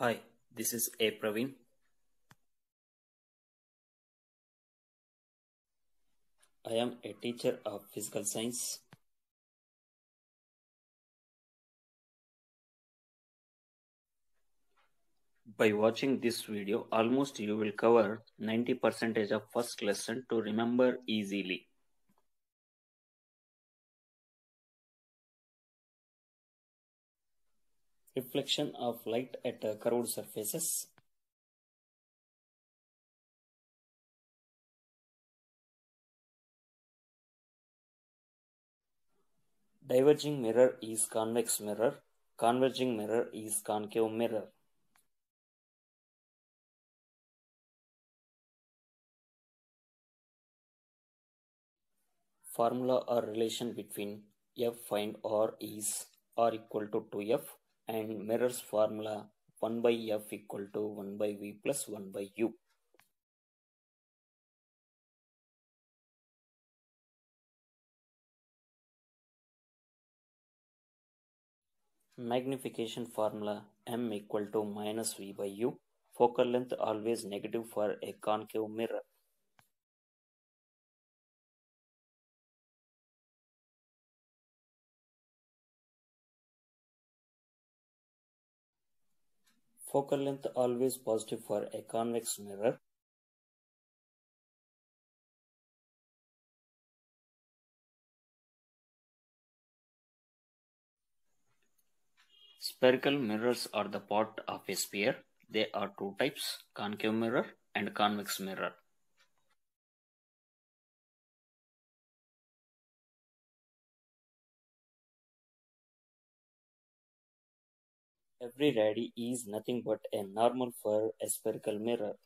Hi, this is A. Praveen. I am a teacher of physical science. By watching this video, almost you will cover 90% of first lesson to remember easily. Reflection of light at uh, curved surfaces. Diverging mirror is convex mirror. Converging mirror is concave mirror. Formula or relation between f find r is r equal to 2f and mirrors formula 1 by f equal to 1 by v plus 1 by u. Magnification formula m equal to minus v by u. Focal length always negative for a concave mirror. Focal length always positive for a convex mirror. Spherical mirrors are the part of a sphere. They are two types, concave mirror and convex mirror. Every radii is nothing but a normal for a spherical mirror.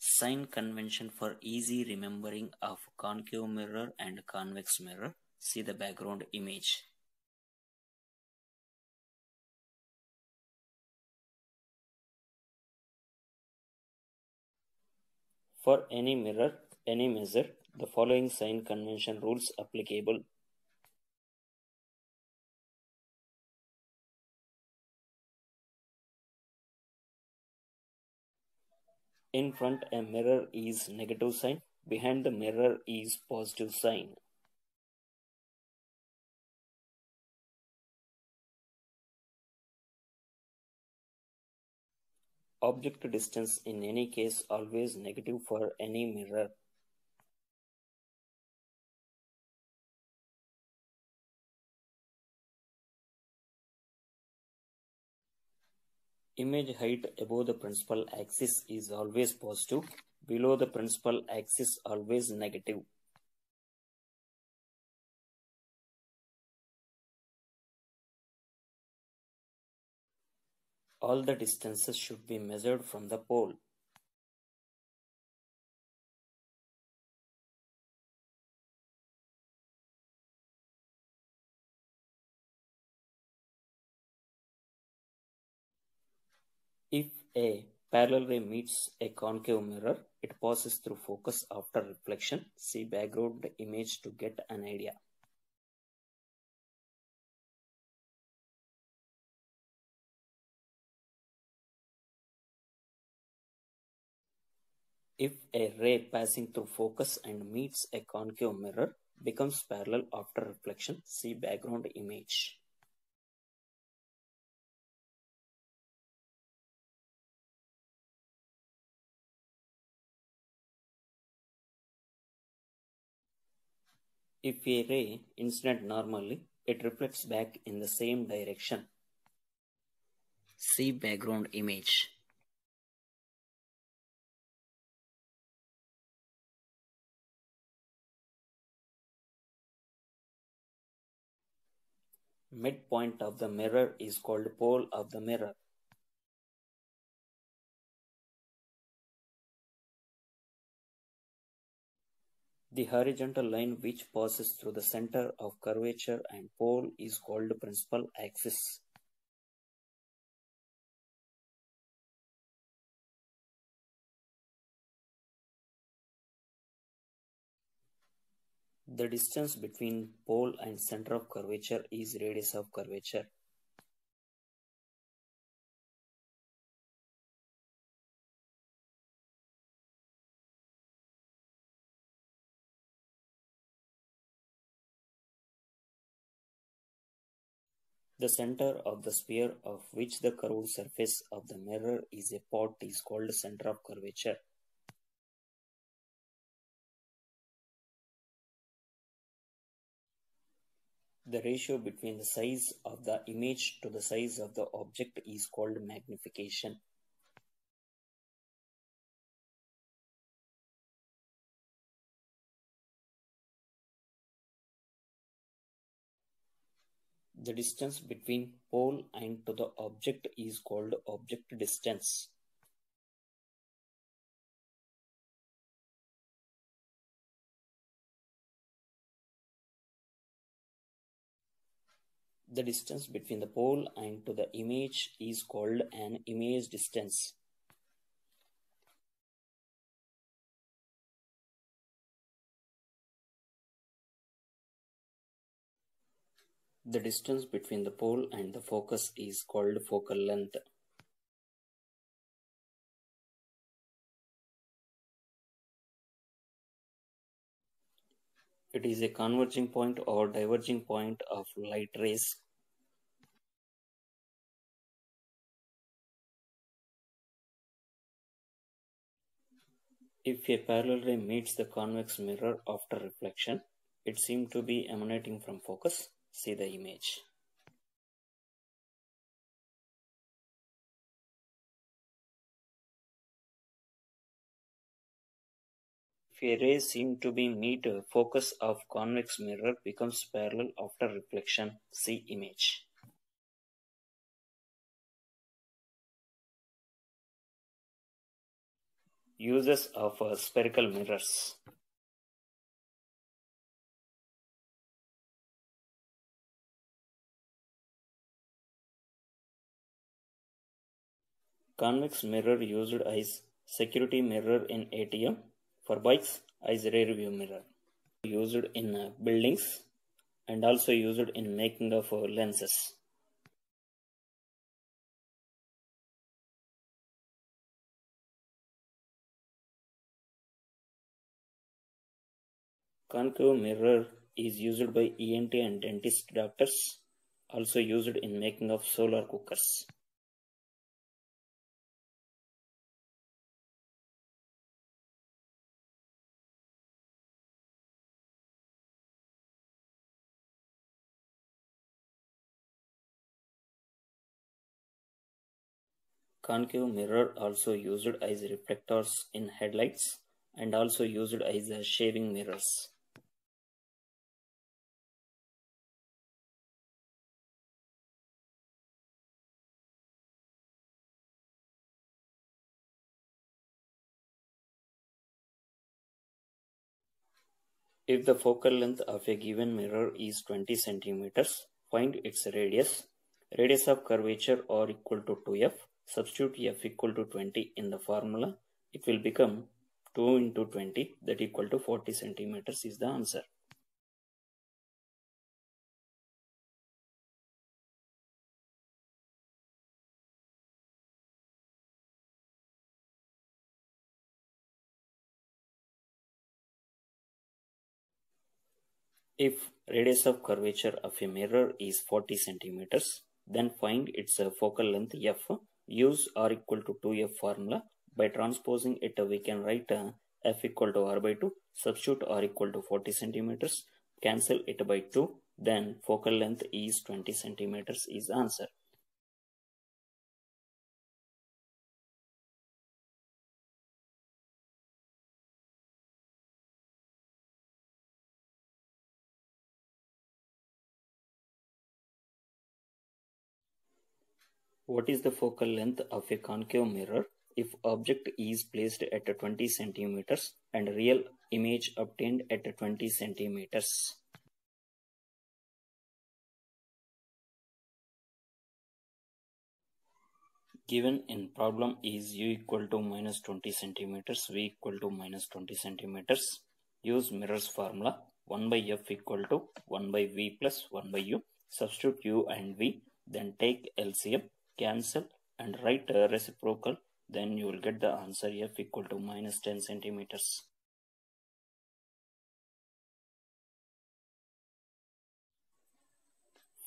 Sign convention for easy remembering of concave mirror and convex mirror. See the background image. For any mirror, any measure, the following sign convention rules applicable. In front a mirror is negative sign, behind the mirror is positive sign. Object distance in any case always negative for any mirror. Image height above the principal axis is always positive, below the principal axis always negative. All the distances should be measured from the pole. If a parallel ray meets a concave mirror, it passes through focus after reflection. See background image to get an idea. If a ray passing through focus and meets a concave mirror becomes parallel after reflection, see background image. If a ray incident normally, it reflects back in the same direction. See background image. Midpoint of the mirror is called pole of the mirror. The horizontal line which passes through the center of curvature and pole is called principal axis. The distance between pole and center of curvature is radius of curvature. The center of the sphere of which the curved surface of the mirror is a part is called center of curvature. The ratio between the size of the image to the size of the object is called magnification. The distance between pole and to the object is called object distance. The distance between the pole and to the image is called an image distance. The distance between the pole and the focus is called focal length. It is a converging point or diverging point of light rays. If a parallel ray meets the convex mirror after reflection, it seems to be emanating from focus. See the image. If a ray seem to be meet focus of convex mirror becomes parallel after reflection. See image. Uses of uh, spherical mirrors. Convex mirror used as security mirror in ATM for bikes as rear view mirror. Used in uh, buildings and also used in making of uh, lenses. Concave mirror is used by ENT and dentist doctors, also used in making of solar cookers. Concave mirror also used as reflectors in headlights and also used as shaving mirrors. If the focal length of a given mirror is 20 centimeters, find its radius. Radius of curvature are equal to 2f. Substitute f equal to 20 in the formula. It will become 2 into 20 that equal to 40 centimeters is the answer. If radius of curvature of a mirror is 40 centimeters, then find its focal length f. Use r equal to 2f formula. By transposing it, we can write uh, f equal to r by 2. Substitute r equal to 40 centimeters. Cancel it by 2. Then focal length is 20 centimeters is answer. What is the focal length of a concave mirror if object is placed at 20 centimeters and real image obtained at 20 centimeters? Given in problem is u equal to minus 20 centimeters, v equal to minus 20 centimeters. Use mirrors formula. 1 by f equal to 1 by v plus 1 by u. Substitute u and v, then take LCM, cancel and write a reciprocal. Then you will get the answer f equal to minus 10 centimeters.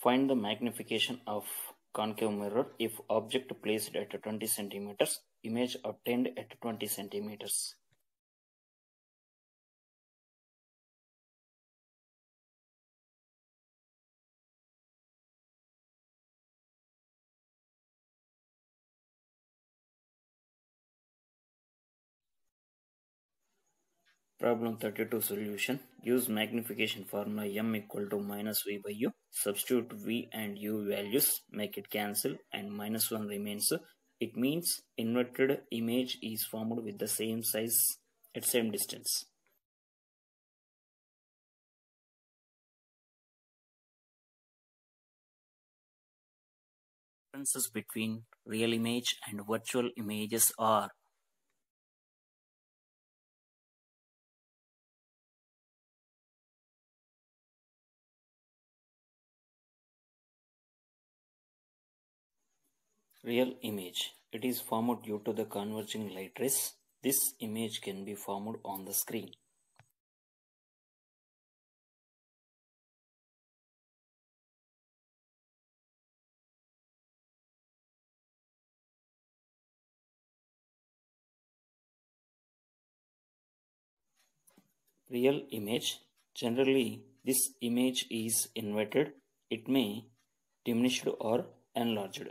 Find the magnification of concave mirror if object placed at 20 centimeters, image obtained at 20 centimeters. Problem 32 solution. Use magnification formula m equal to minus v by u. Substitute v and u values. Make it cancel and minus 1 remains. It means inverted image is formed with the same size at same distance. Differences between real image and virtual images are Real image. It is formed due to the converging light rays. This image can be formed on the screen. Real image. Generally, this image is inverted. It may diminished or enlarged.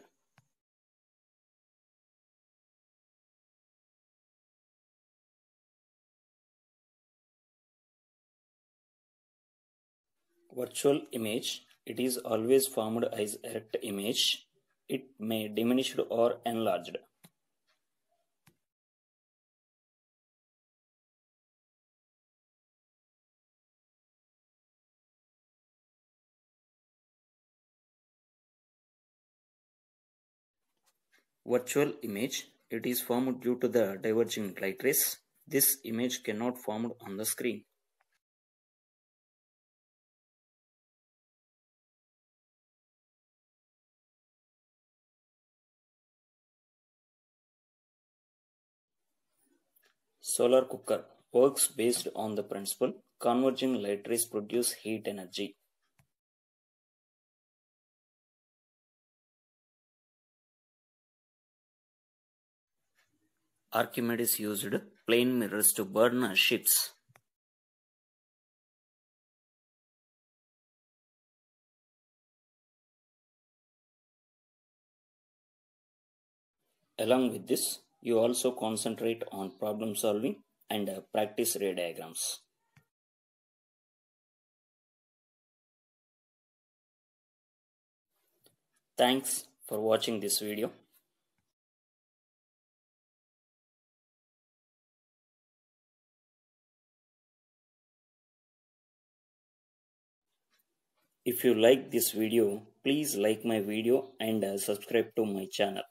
Virtual image. It is always formed as erect image. It may diminished or enlarged. Virtual image. It is formed due to the diverging light rays. This image cannot formed on the screen Solar cooker works based on the principle converging light rays produce heat energy. Archimedes used plane mirrors to burn ships. Along with this, you also concentrate on problem solving and uh, practice ray diagrams. Thanks for watching this video. If you like this video, please like my video and uh, subscribe to my channel.